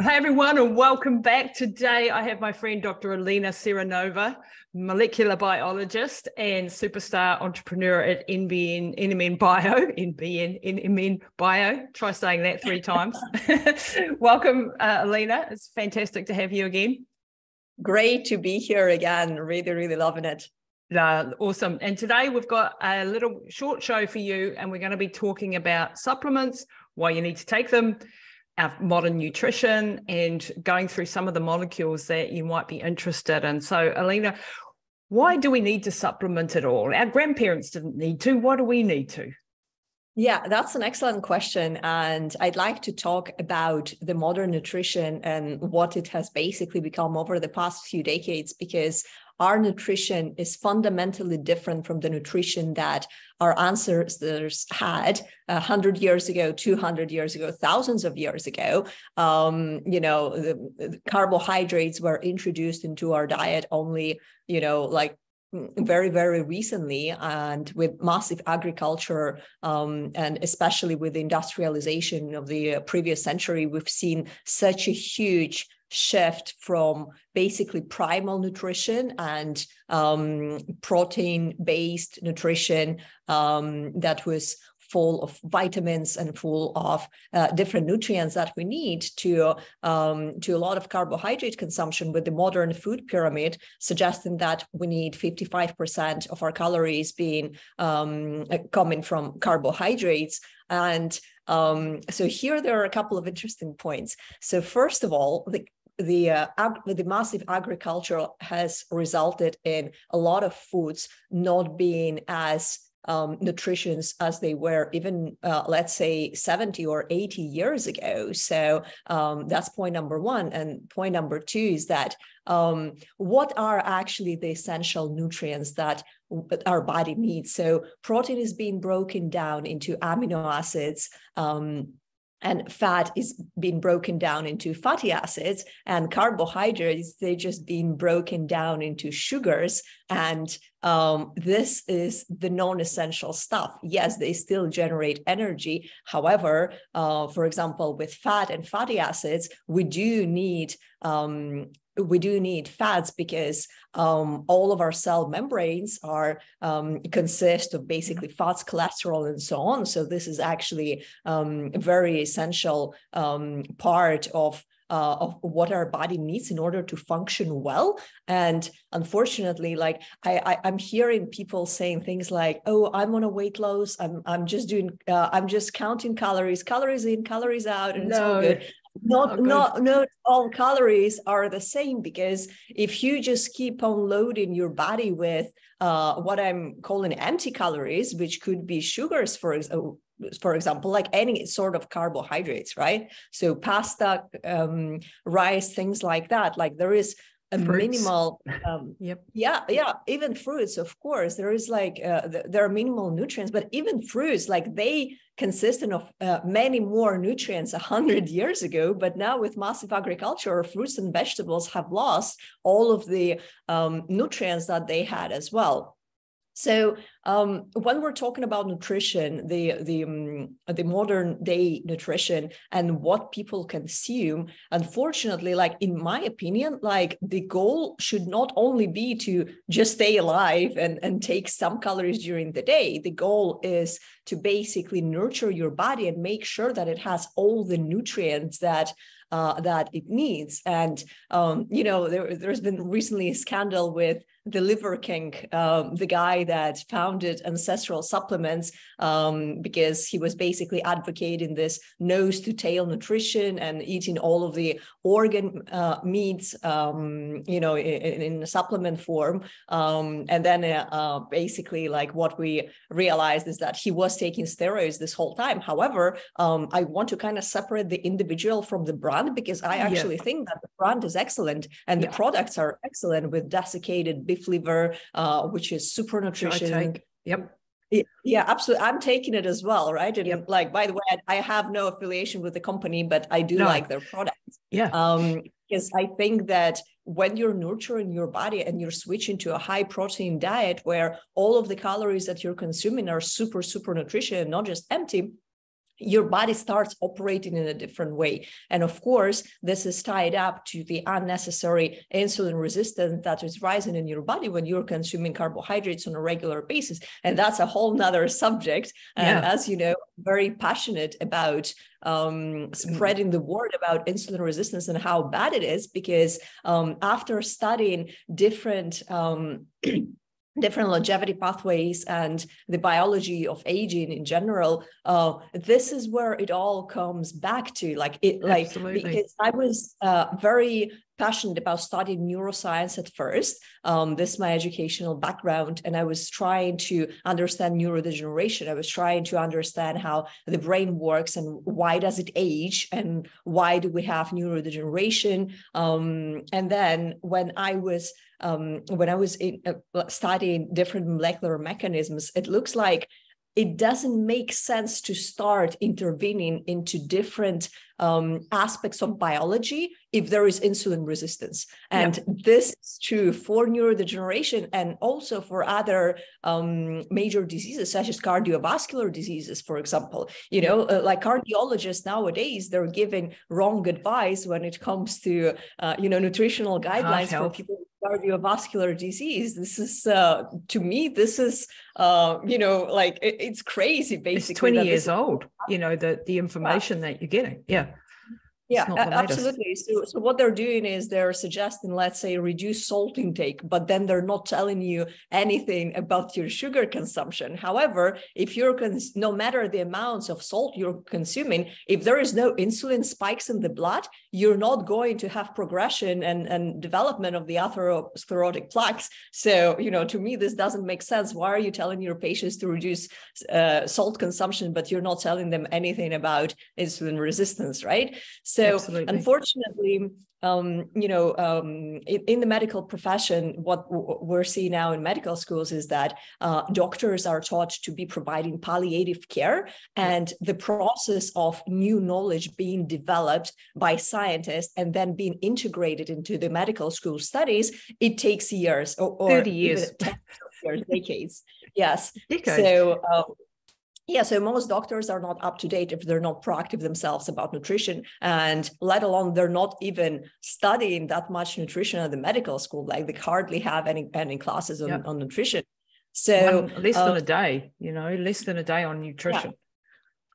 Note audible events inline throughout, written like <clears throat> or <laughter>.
Hey everyone, and welcome back. Today I have my friend Dr. Alina Seranova, molecular biologist and superstar entrepreneur at NBN NMN Bio, NBN NMN Bio. Try saying that three times. <laughs> welcome, uh, Alina. It's fantastic to have you again. Great to be here again. Really, really loving it. Uh, awesome. And today we've got a little short show for you, and we're going to be talking about supplements, why you need to take them our modern nutrition and going through some of the molecules that you might be interested in. So, Alina, why do we need to supplement it all? Our grandparents didn't need to. Why do we need to? Yeah, that's an excellent question. And I'd like to talk about the modern nutrition and what it has basically become over the past few decades, because our nutrition is fundamentally different from the nutrition that our ancestors had 100 years ago 200 years ago thousands of years ago. Um, you know the, the carbohydrates were introduced into our diet only you know like very very recently and with massive agriculture um, and especially with the industrialization of the previous century we've seen such a huge shift from basically primal nutrition and um, protein based nutrition um, that was full of vitamins and full of uh, different nutrients that we need to um, to a lot of carbohydrate consumption with the modern food pyramid suggesting that we need 55% of our calories being um, coming from carbohydrates. And um, so here there are a couple of interesting points. So first of all the the uh, ag- the massive agriculture has resulted in a lot of foods not being as um, nutritious as they were even uh, let's say 70 or 80 years ago. So um, that's point number one. And point number two is that um, what are actually the essential nutrients that our body needs? So protein is being broken down into amino acids um, and fat is being broken down into fatty acids and carbohydrates they just being broken down into sugars. And um, this is the non-essential stuff. Yes they still generate energy. However uh, for example with fat and fatty acids we do need um, we do need fats because um, all of our cell membranes are um, consist of basically fats, cholesterol, and so on. So this is actually um, a very essential um, part of uh, of what our body needs in order to function well. And unfortunately, like I, I am hearing people saying things like, "Oh, I'm on a weight loss. I'm I'm just doing. Uh, I'm just counting calories, calories in, calories out, and no. it's all good." Not oh, not not all calories are the same because if you just keep on loading your body with uh, what i'm calling empty calories which could be sugars for example for example, like any sort of carbohydrates, right? So pasta, um, rice, things like that. Like there is a fruits. minimal um, <laughs> yep yeah yeah even fruits of course there is like uh, there are minimal nutrients but even fruits like they consisted of uh, many more nutrients 100 years ago but now with massive agriculture fruits and vegetables have lost all of the um, nutrients that they had as well so um, when we're talking about nutrition, the the um, the modern day nutrition and what people consume, unfortunately, like in my opinion, like the goal should not only be to just stay alive and and take some calories during the day. The goal is to basically nurture your body and make sure that it has all the nutrients that uh, that it needs. And um, you know, there, there's been recently a scandal with the Liver King, um, the guy that founded Ancestral Supplements, um, because he was basically advocating this nose to tail nutrition and eating all of the organ uh, meats, um, you know, in, in, a supplement form. Um, and then uh, uh, basically, like what we realized is that he was taking steroids this whole time. However, um, I want to kind of separate the individual from the brand because I actually yeah. think that the brand is excellent and yeah. the products are excellent with desiccated beef liver, uh, which is super nutrition. Yep. Yeah, absolutely. I'm taking it as well, right? And yep. like, by the way, I have no affiliation with the company, but I do no. like their products. Yeah. Um, because I think that when you're nurturing your body and you're switching to a high protein diet where all of the calories that you're consuming are super, super nutrition, not just empty, your body starts operating in a different way. And of course, this is tied up to the unnecessary insulin resistance that is rising in your body when you're consuming carbohydrates on a regular basis. And that's a whole nother subject. And yeah. as you know, very passionate about um, spreading the word about insulin resistance and how bad it is because um, after studying different um, <clears throat> different longevity pathways and the biology of aging in general uh, this is where it all comes back to like it like Absolutely. because i was uh, very passionate about studying neuroscience at first. Um, this is my educational background and i was trying to understand neurodegeneration. I was trying to understand how the brain works and why does it age and why do we have neurodegeneration. Um, and then when i was um, when I was in, uh, studying different molecular mechanisms, it looks like it doesn't make sense to start intervening into different um, aspects of biology if there is insulin resistance. And yeah. this is true for neurodegeneration and also for other um, major diseases, such as cardiovascular diseases, for example. You know, uh, like cardiologists nowadays, they're giving wrong advice when it comes to, uh, you know, nutritional guidelines for people cardiovascular disease. This is uh, to me this is uh, you know like it, it's crazy basically it's 20 years old you know the the information that you're getting yeah yeah absolutely. So, so what they're doing is they're suggesting let's say reduce salt intake but then they're not telling you anything about your sugar consumption. However if you're cons- no matter the amounts of salt you're consuming if there is no insulin spikes in the blood you're not going to have progression and, and development of the atherosclerotic plaques. So you know to me this doesn't make sense. Why are you telling your patients to reduce uh, salt consumption but you're not telling them anything about insulin resistance right? So so Absolutely. unfortunately, um, you know, um, in, in, the medical profession, what we're seeing now in medical schools is that uh, doctors are taught to be providing palliative care, and the process of new knowledge being developed by scientists and then being integrated into the medical school studies, it takes years or, or 30 years. years, decades. Yes. <laughs> Decades. So. Uh, yeah, so most doctors are not up to date if they're not proactive themselves about nutrition, and let alone they're not even studying that much nutrition at the medical school. Like they hardly have any any classes on, yeah. on nutrition. So One, less uh, than a day, you know, less than a day on nutrition. Yeah.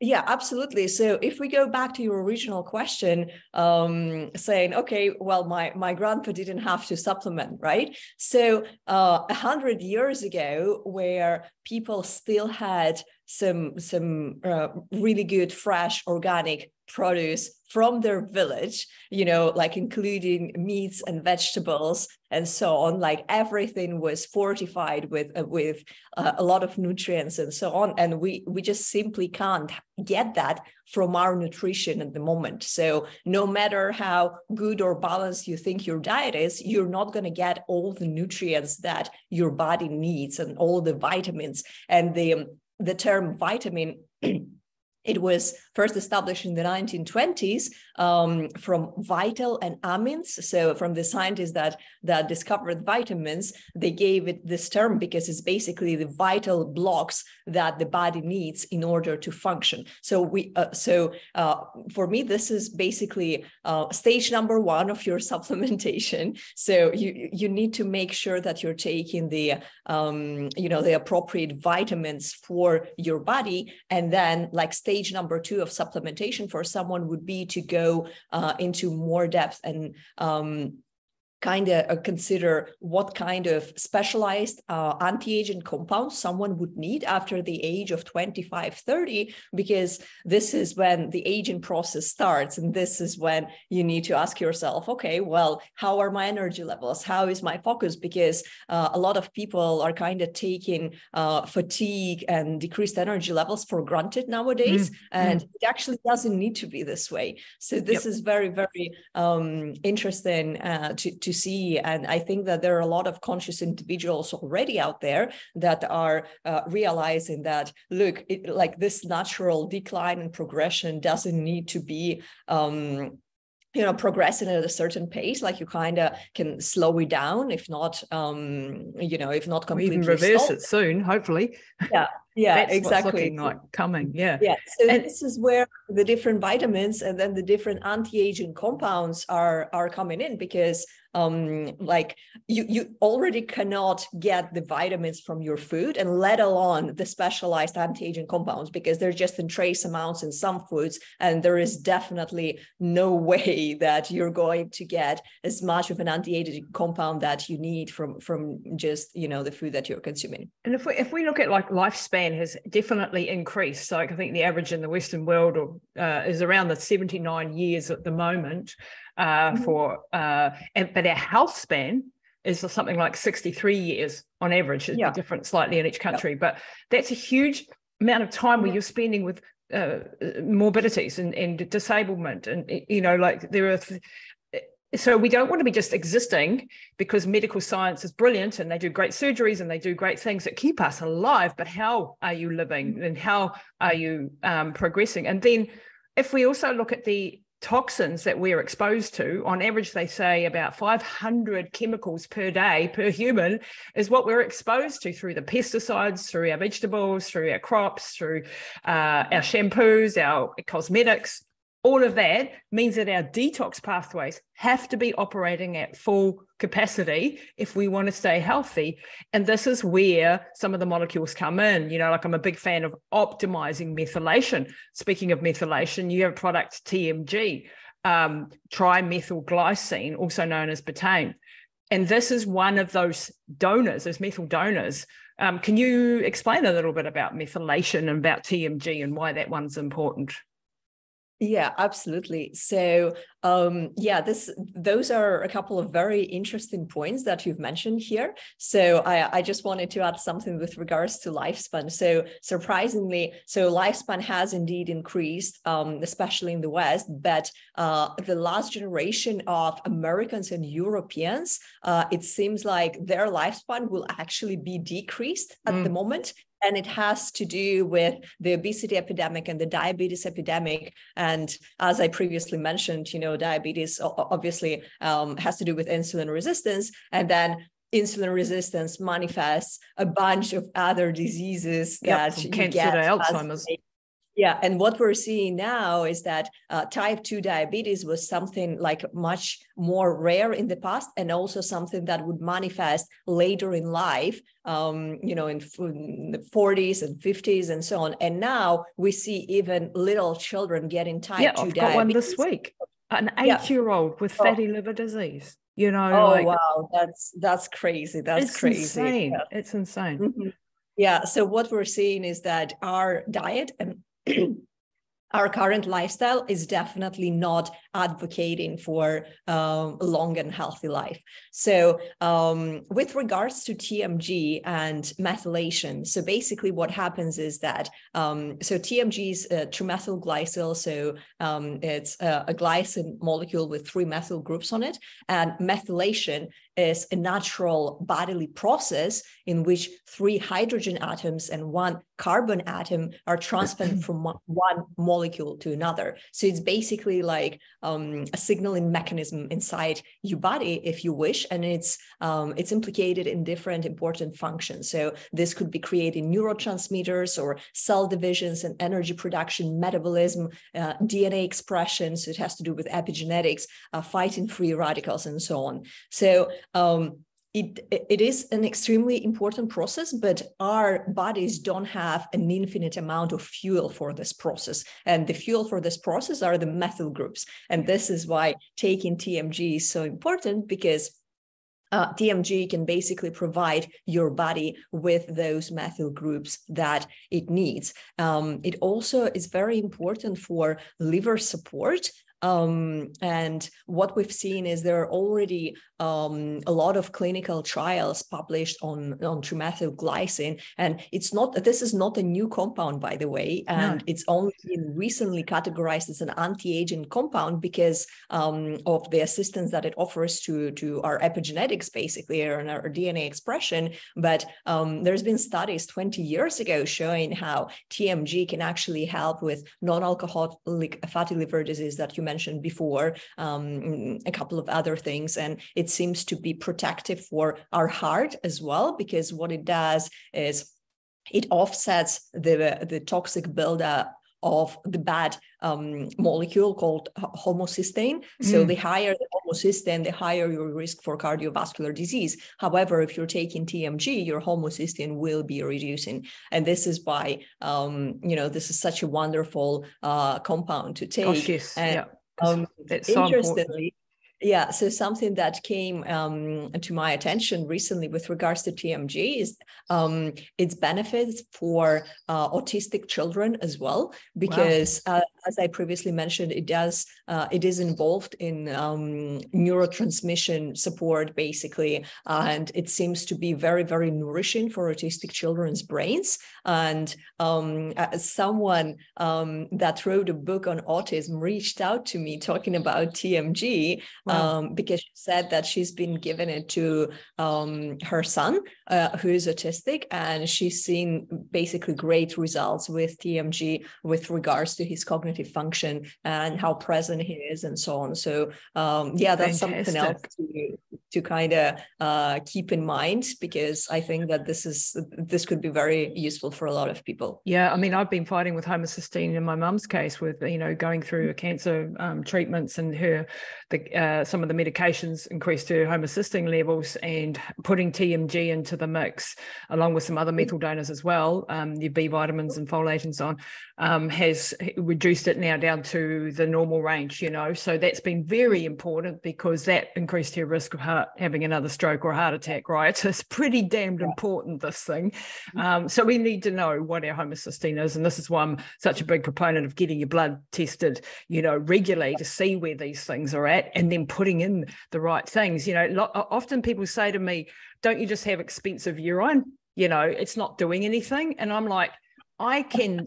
Yeah absolutely. So if we go back to your original question um, saying okay well my my grandpa didn't have to supplement right? So uh, a uh, hundred years ago where people still had some some uh, really good fresh organic produce from their village you know like including meats and vegetables and so on like everything was fortified with uh, with uh, a lot of nutrients and so on. And we we just simply can't get that from our nutrition at the moment. So no matter how good or balanced you think your diet is you're not going to get all the nutrients that your body needs and all the vitamins. And the the term vitamin <clears throat> it was first established in the 1920s um, from vital and amines. So from the scientists that that discovered vitamins, they gave it this term because it's basically the vital blocks that the body needs in order to function. So we uh, so uh, for me, this is basically uh, stage number one of your <laughs> supplementation. So you you need to make sure that you're taking the um, you know the appropriate vitamins for your body, and then like stage number two of supplementation for someone would be to go uh, into more depth and um, kind of uh, consider what kind of specialized uh, anti-aging compounds someone would need after the age of 25 30 because this is when the aging process starts and this is when you need to ask yourself okay well how are my energy levels how is my focus because uh, a lot of people are kind of taking uh, fatigue and decreased energy levels for granted nowadays mm. and mm. it actually doesn't need to be this way so this yep. is very very um, interesting uh, to, to to see. And I think that there are a lot of conscious individuals already out there that are uh, realizing that, look, it, like this natural decline and progression doesn't need to be. Um, you know progressing at a certain pace like you kind of can slow it down if not um you know if not completely even reverse stop. it soon hopefully yeah yeah <laughs> That's exactly like coming yeah yeah so and, this is where the different vitamins and then the different anti-aging compounds are are coming in because um, like you you already cannot get the vitamins from your food and let alone the specialized anti-aging compounds because they're just in trace amounts in some foods and there is definitely no <laughs> way that you're going to get as much of an anti-aging compound that you need from from just you know the food that you're consuming. And if we if we look at like lifespan has definitely increased. So like i think the average in the western world or, uh, is around the 79 years at the moment uh, mm-hmm. for uh, and, but our health span is something like 63 years on average. It's yeah. different slightly in each country, yeah. but that's a huge amount of time where you're spending with uh, morbidities and, and disablement and you know like there are th- so we don't want to be just existing because medical science is brilliant and they do great surgeries and they do great things that keep us alive but how are you living mm-hmm. and how are you um, progressing and then if we also look at the toxins that we're exposed to, on average, they say about 500 chemicals per day per human is what we're exposed to through the pesticides, through our vegetables, through our crops, through uh, our shampoos, our cosmetics all of that means that our detox pathways have to be operating at full capacity if we want to stay healthy. And this is where some of the molecules come in. You know, like I'm a big fan of optimizing methylation. Speaking of methylation, you have a product TMG, um, trimethylglycine, also known as betaine. And this is one of those donors, those methyl donors. Um, can you explain a little bit about methylation and about TMG and why that one's important? Yeah, absolutely. So, um, yeah, this those are a couple of very interesting points that you've mentioned here. So, I, I just wanted to add something with regards to lifespan. So, surprisingly, so lifespan has indeed increased, um, especially in the West. But uh, the last generation of Americans and Europeans, uh, it seems like their lifespan will actually be decreased at mm. the moment and it has to do with the obesity epidemic and the diabetes epidemic. And as i previously mentioned you know diabetes obviously um, has to do with insulin resistance. And then insulin resistance manifests a bunch of other diseases that yep, you cancer get alzheimer's yeah, and what we're seeing now is that uh, type 2 diabetes was something like much more rare in the past and also something that would manifest later in life, um, you know, in, in, the 40s and 50s and so on. And now we see even little children getting type yeah, 2 I've diabetes. got one this week, an eight year old with oh. fatty oh. liver disease. You know, oh like, wow, that's that's crazy. That's it's crazy. Insane. Yeah. It's insane. Mm-hmm. Yeah. So what we're seeing is that our diet and <clears throat> our current lifestyle is definitely not advocating for um, a long and healthy life. So, um, with regards to TMG and methylation, so basically what happens is that um, so TMG is uh, so um, it's a glycine molecule with three methyl groups on it, and methylation is a natural bodily process in which three hydrogen atoms and one carbon atom are transferred <clears throat> from one molecule to another. So it's basically like um, a signaling mechanism inside your body, if you wish, and it's um, it's implicated in different important functions. So this could be creating neurotransmitters or cell divisions and energy production, metabolism, uh, DNA expression. So it has to do with epigenetics, uh, fighting free radicals, and so on. So um, it, it is an extremely important process, but our bodies don't have an infinite amount of fuel for this process. And the fuel for this process are the methyl groups. And this is why taking TMG is so important because uh, TMG can basically provide your body with those methyl groups that it needs. Um, it also is very important for liver support um, and what we've seen is there are already um, a lot of clinical trials published on, on trimethylglycine. And it's not, this is not a new compound, by the way, and no. it's only been recently categorized as an anti-aging compound because um, of the assistance that it offers to, to our epigenetics, basically, and our DNA expression. But um, there's been studies 20 years ago showing how TMG can actually help with non-alcoholic fatty liver disease that you mentioned before, um, a couple of other things. And it seems to be protective for our heart as well, because what it does is it offsets the the toxic buildup of the bad um, molecule called homocysteine. So mm. the higher the homocysteine, the higher your risk for cardiovascular disease. However, if you're taking TMG, your homocysteine will be reducing, and this is why um, you know this is such a wonderful uh, compound to take. Gosh, yes. And, yeah. Um, interestingly, yeah, so something that came um, to my attention recently with regards to TMG is um, its benefits for uh, autistic children as well, because wow. uh, as I previously mentioned, it does uh, it is involved in um, neurotransmission support basically, and it seems to be very very nourishing for autistic children's brains. And um, someone um, that wrote a book on autism reached out to me talking about TMG wow. um, because she said that she's been given it to um, her son uh, who is autistic, and she's seen basically great results with TMG with regards to his cognitive function and how present he is, and so on. So um, yeah, that's Fantastic. something else to, to kind of uh, keep in mind because I think that this is this could be very useful for a lot of people. Yeah, I mean, I've been fighting with homocysteine in my mum's case with you know going through cancer um, treatments and her the uh, some of the medications increased her homocysteine levels and putting TMG into the mix along with some other methyl donors as well, um, your B vitamins and folate and so on, um, has reduced it now down to the normal range. You know, so that's been very important because that increased her risk of heart, having another stroke or heart attack. Right, <laughs> so it's pretty damned important this thing. Mm. Um, so we need to know what our homocysteine is, and this is why I'm such a big proponent of getting your blood tested. You know, regularly to see where these things are at and then putting in the right things. You know, often people say to me, don't you just have expensive urine? You know, it's not doing anything. And I'm like, I can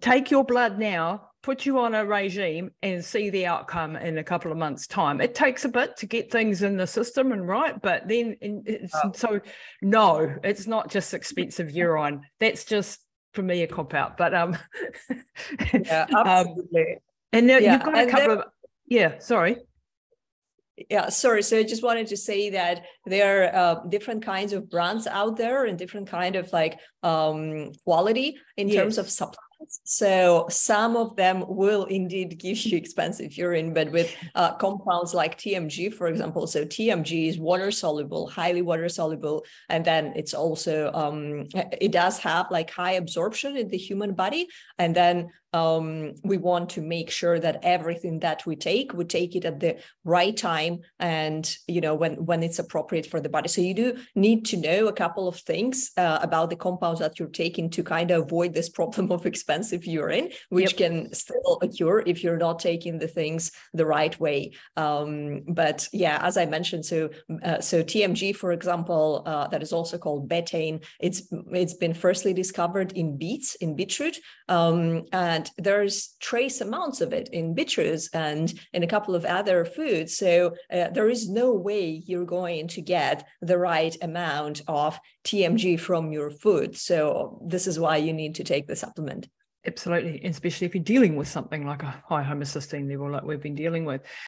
take your blood now, put you on a regime and see the outcome in a couple of months' time. It takes a bit to get things in the system and right, but then it's, oh. so no, it's not just expensive urine. That's just for me a cop out. But um, <laughs> yeah, <laughs> um, absolutely. Um, and now yeah. you've got a couple then, of yeah, sorry yeah sorry so i just wanted to say that there are uh, different kinds of brands out there and different kind of like um, quality in yes. terms of supply so some of them will indeed give you expensive urine, but with uh, compounds like TMG, for example. So TMG is water soluble, highly water soluble, and then it's also um, it does have like high absorption in the human body, and then um, we want to make sure that everything that we take, we take it at the right time and you know when when it's appropriate for the body. So you do need to know a couple of things uh, about the compounds that you're taking to kind of avoid this problem of expensive urine, which yep. can still occur if you're not taking the things the right way. Um, but yeah, as I mentioned, so uh, so TMG, for example, uh, that is also called betaine. It's it's been firstly discovered in beets in beetroot, um, and there's trace amounts of it in bitters and in a couple of other foods. So uh, there is no way you're going to get the right amount of TMG from your food. So this is why you need to take the supplement. Absolutely, especially if you're dealing with something like a high homocysteine level, like we've been dealing with.